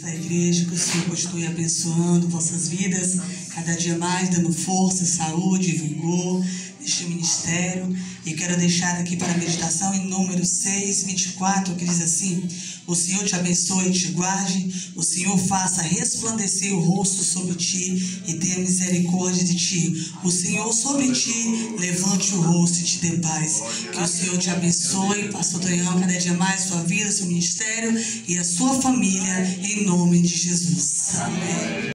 da igreja, que o Senhor continue abençoando vossas vidas, cada dia mais dando força, saúde, vigor neste ministério. E quero deixar aqui para a meditação em número 6, 24, que diz assim: O Senhor te abençoe e te guarde, o Senhor faça resplandecer o rosto sobre ti e tenha misericórdia de ti. O Senhor sobre ti levante o rosto e te dê paz. Que o Senhor te abençoe, Pastor Tonhão, cada dia mais sua vida, seu ministério e a sua família, em nome de Jesus. Amém.